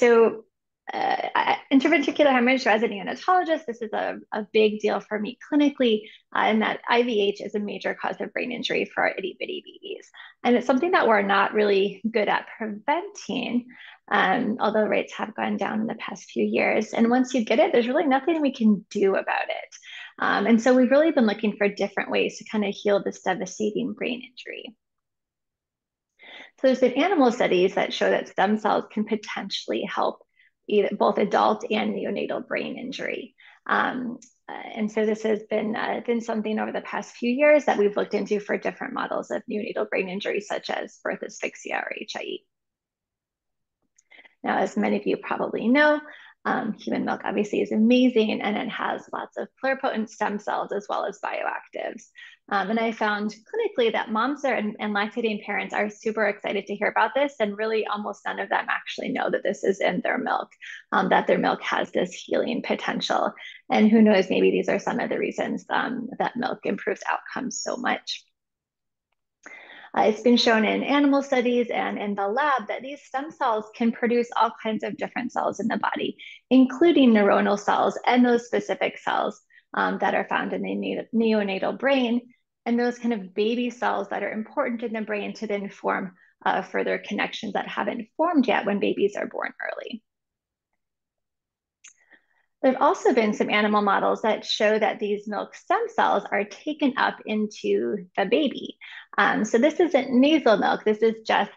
so uh, intraventricular hemorrhage, so as a neonatologist, this is a, a big deal for me clinically, uh, and that IVH is a major cause of brain injury for our itty bitty babies. And it's something that we're not really good at preventing, um, although rates have gone down in the past few years. And once you get it, there's really nothing we can do about it. Um, and so we've really been looking for different ways to kind of heal this devastating brain injury. So there's been animal studies that show that stem cells can potentially help either both adult and neonatal brain injury. Um, uh, and so this has been, uh, been something over the past few years that we've looked into for different models of neonatal brain injury, such as birth asphyxia or HIE. Now, as many of you probably know, um, human milk obviously is amazing and it has lots of pluripotent stem cells as well as bioactives. Um, and I found clinically that moms are, and, and, lactating parents are super excited to hear about this, and really almost none of them actually know that this is in their milk, um, that their milk has this healing potential. And who knows, maybe these are some of the reasons um, that milk improves outcomes so much. Uh, it's been shown in animal studies and in the lab that these stem cells can produce all kinds of different cells in the body, including neuronal cells and those specific cells um, that are found in the neonatal brain and those kind of baby cells that are important in the brain to then form uh, further connections that haven't formed yet when babies are born early. There have also been some animal models that show that these milk stem cells are taken up into the baby. Um, so this isn't nasal milk, this is just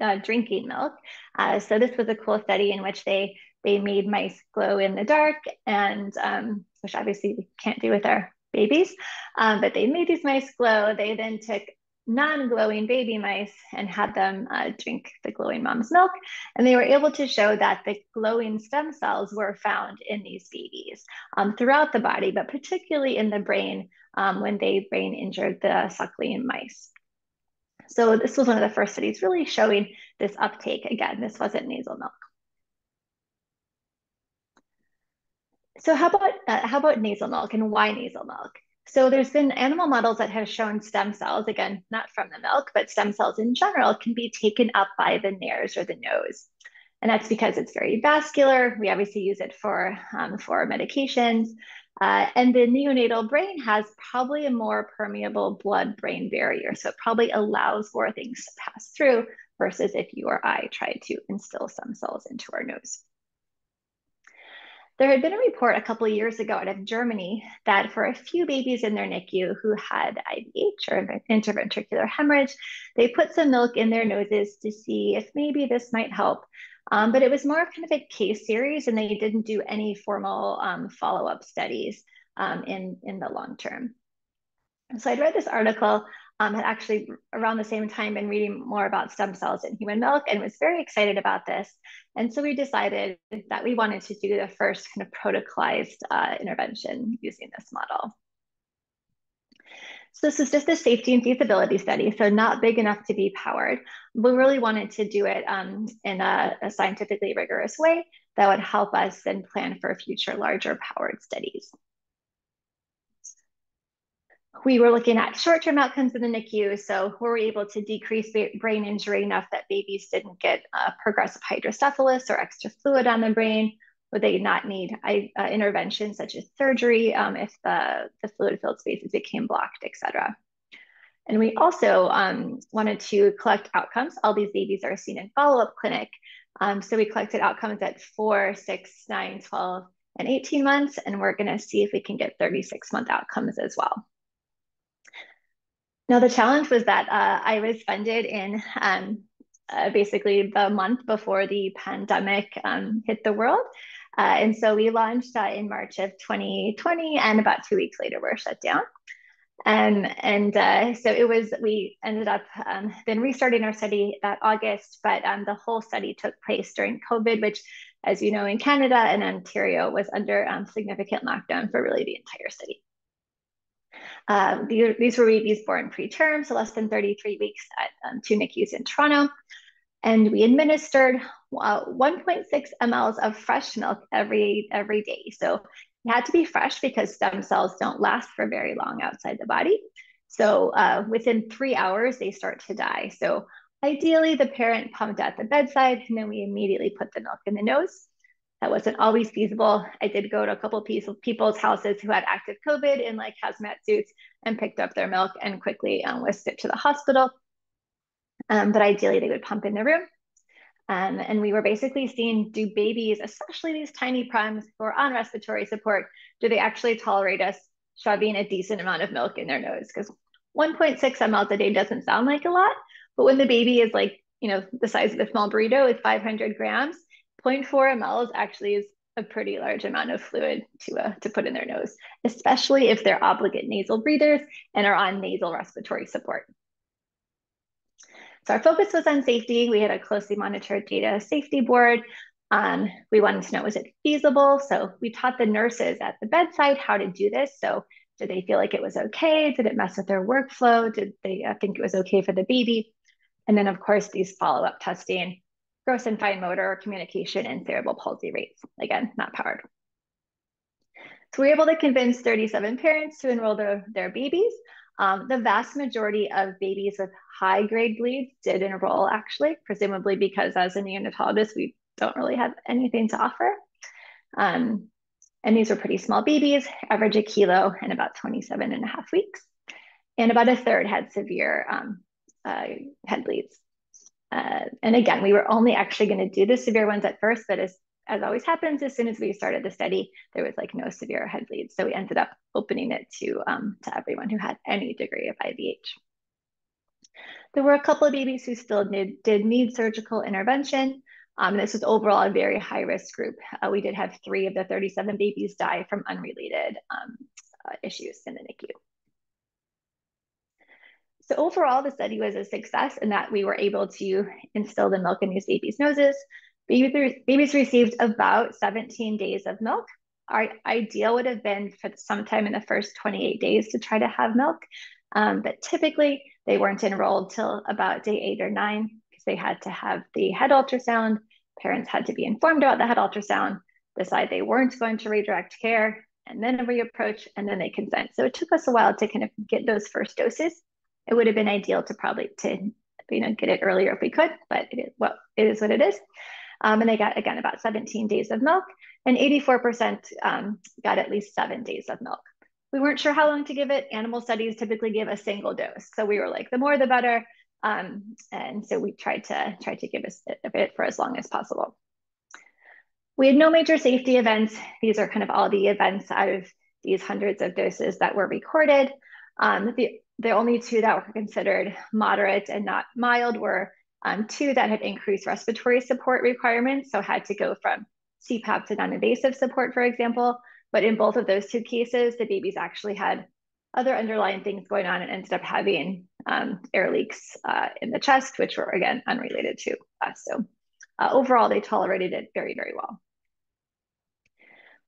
uh, drinking milk. Uh, so this was a cool study in which they they made mice glow in the dark and um, which obviously we can't do with our babies. Um, but they made these mice glow. They then took non-glowing baby mice and had them uh, drink the glowing mom's milk. And they were able to show that the glowing stem cells were found in these babies um, throughout the body, but particularly in the brain um, when they brain injured the suckling mice. So this was one of the first studies really showing this uptake. Again, this wasn't nasal milk. So how about uh, how about nasal milk and why nasal milk? So there's been animal models that have shown stem cells, again, not from the milk, but stem cells in general can be taken up by the nares or the nose. And that's because it's very vascular. We obviously use it for, um, for medications. Uh, and the neonatal brain has probably a more permeable blood-brain barrier. So it probably allows for things to pass through versus if you or I tried to instill some cells into our nose. There had been a report a couple of years ago out of Germany that for a few babies in their NICU who had IVH or intraventricular hemorrhage, they put some milk in their noses to see if maybe this might help. Um, but it was more of kind of a case series, and they didn't do any formal um, follow up studies um, in, in the long term. So I'd read this article um, had actually around the same time been reading more about stem cells in human milk and was very excited about this. And so we decided that we wanted to do the first kind of protocolized uh, intervention using this model. So this is just a safety and feasibility study, so not big enough to be powered. We really wanted to do it um, in a, a scientifically rigorous way that would help us then plan for future larger powered studies we were looking at short-term outcomes in the NICU. So were we able to decrease brain injury enough that babies didn't get uh, progressive hydrocephalus or extra fluid on the brain? Would they not need uh, intervention such as surgery um, if the, the fluid-filled spaces became blocked, et cetera? And we also um, wanted to collect outcomes. All these babies are seen in follow-up clinic. Um, so we collected outcomes at four, six, nine, 12, and 18 months, and we're gonna see if we can get 36 month outcomes as well. Now, the challenge was that uh, I was funded in um, uh, basically the month before the pandemic um, hit the world. Uh, and so we launched uh, in March of 2020, and about two weeks later, we're shut down. Um, and uh, so it was, we ended up um, then restarting our study that August, but um, the whole study took place during COVID, which, as you know, in Canada and Ontario was under um, significant lockdown for really the entire study. Um, these, these, were babies born preterm, so less than 33 weeks at um, two NICUs in Toronto. And we administered uh, 1.6 mLs of fresh milk every, every day. So it had to be fresh because stem cells don't last for very long outside the body. So uh, within three hours, they start to die. So Ideally, the parent pumped at the bedside, and then we immediately put the milk in the nose. That wasn't always feasible. I did go to a couple of people's houses who had active COVID in like hazmat suits and picked up their milk and quickly um, whisked it to the hospital. Um, but ideally, they would pump in the room. Um, and we were basically seeing do babies, especially these tiny primes who are on respiratory support, do they actually tolerate us shoving a decent amount of milk in their nose? Because 1.6 ml a day doesn't sound like a lot, but when the baby is like, you know, the size of a small burrito with 500 grams, 0.4 ml actually is a pretty large amount of fluid to, uh, to put in their nose, especially if they're obligate nasal breathers and are on nasal respiratory support. So our focus was on safety. We had a closely monitored data safety board. Um, we wanted to know, was it feasible? So we taught the nurses at the bedside how to do this. So did they feel like it was okay? Did it mess with their workflow? Did they uh, think it was okay for the baby? And then of course, these follow-up testing, gross and fine motor communication and cerebral palsy rates. Again, not powered. So we were able to convince 37 parents to enroll their, their babies. Um, the vast majority of babies with high grade bleeds did enroll actually, presumably because as a neonatologist, we don't really have anything to offer. Um, and these were pretty small babies, average a kilo and about 27 and a half weeks. And about a third had severe um, uh, head bleeds. Uh, and again, we were only actually going to do the severe ones at first, but as, as always happens, as soon as we started the study, there was like no severe head bleeds. So we ended up opening it to, um, to everyone who had any degree of IVH. There were a couple of babies who still need, did need surgical intervention. Um, this was overall a very high risk group. Uh, we did have three of the 37 babies die from unrelated um, uh, issues in the NICU. So overall, the study was a success in that we were able to instill the milk in these babies' noses. Babies, received about 17 days of milk. Our ideal would have been for sometime in the first 28 days to try to have milk, um, but typically they weren't enrolled till about day eight or nine because they had to have the head ultrasound. Parents had to be informed about the head ultrasound, decide they weren't going to redirect care, and then a reapproach, and then they consent. So it took us a while to kind of get those first doses it would have been ideal to probably to you know get it earlier if we could, but it is well, it is what it is. Um, and they got again about 17 days of milk, and 84% um, got at least seven days of milk. We weren't sure how long to give it. Animal studies typically give a single dose, so we were like, the more the better. Um, and so we tried to try to give us a bit for as long as possible. We had no major safety events. These are kind of all the events out of these hundreds of doses that were recorded. Um, the the only two that were considered moderate and not mild were um, two that had increased respiratory support requirements, so had to go from CPAP to non-invasive support, for example. But in both of those two cases, the babies actually had other underlying things going on and ended up having um, air leaks uh, in the chest, which were again unrelated to us. So uh, overall, they tolerated it very, very well.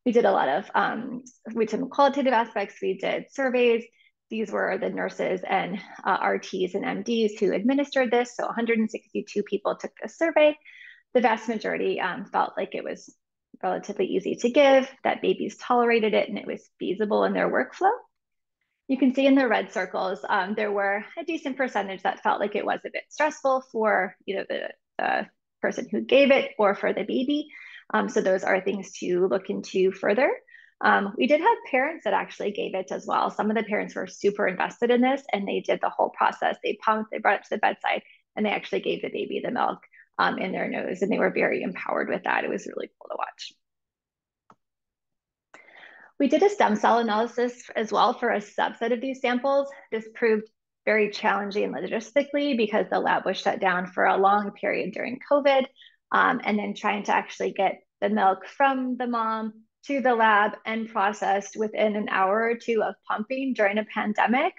We did a lot of, um, we took qualitative aspects, we did surveys, these were the nurses and uh, RTs and MDs who administered this. So 162 people took the survey. The vast majority um, felt like it was relatively easy to give, that babies tolerated it and it was feasible in their workflow. You can see in the red circles, um, there were a decent percentage that felt like it was a bit stressful for either the, the person who gave it or for the baby. Um, so those are things to look into further. Um, we did have parents that actually gave it as well. Some of the parents were super invested in this and they did the whole process. They pumped, they brought it to the bedside, and they actually gave the baby the milk um, in their nose, and they were very empowered with that. It was really cool to watch. We did a stem cell analysis as well for a subset of these samples. This proved very challenging logistically because the lab was shut down for a long period during COVID. Um, and then trying to actually get the milk from the mom to the lab and processed within an hour or two of pumping during a pandemic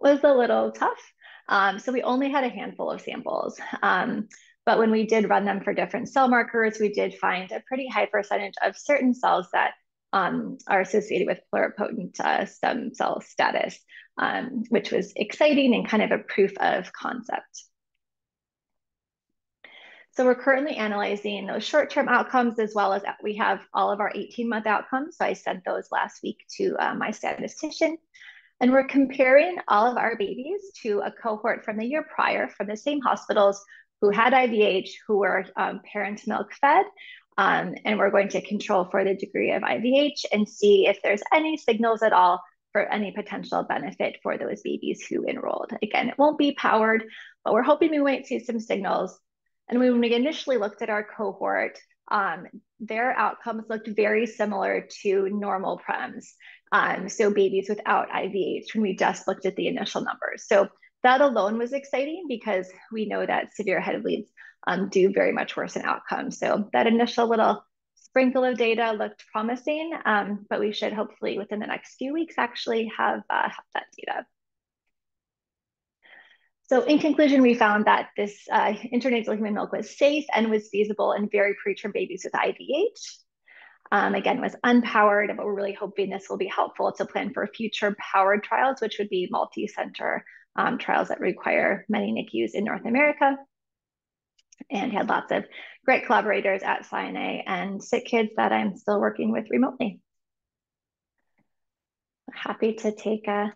was a little tough. Um, so we only had a handful of samples. Um, but when we did run them for different cell markers, we did find a pretty high percentage of certain cells that um, are associated with pluripotent uh, stem cell status, um, which was exciting and kind of a proof of concept. So we're currently analyzing those short-term outcomes as well as we have all of our 18-month outcomes. So I sent those last week to uh, my statistician. And we're comparing all of our babies to a cohort from the year prior from the same hospitals who had IVH, who were um, parent milk fed. Um, and we're going to control for the degree of IVH and see if there's any signals at all for any potential benefit for those babies who enrolled. Again, it won't be powered, but we're hoping we might see some signals. And when we initially looked at our cohort, um, their outcomes looked very similar to normal prems. Um, so babies without IVH when we just looked at the initial numbers. So that alone was exciting because we know that severe head bleeds um, do very much worsen outcomes. So that initial little sprinkle of data looked promising, um, but we should hopefully within the next few weeks actually have, uh, have that data. So in conclusion, we found that this uh, intranasal human milk was safe and was feasible in very preterm babies with IVH. Um, again, was unpowered, but we're really hoping this will be helpful to plan for future powered trials, which would be multi-center um, trials that require many NICUs in North America. And had lots of great collaborators at Sinai and SickKids that I'm still working with remotely. Happy to take uh,